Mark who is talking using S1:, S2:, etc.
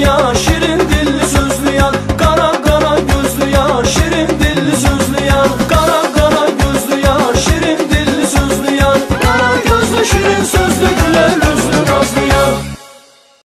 S1: yaşıyor.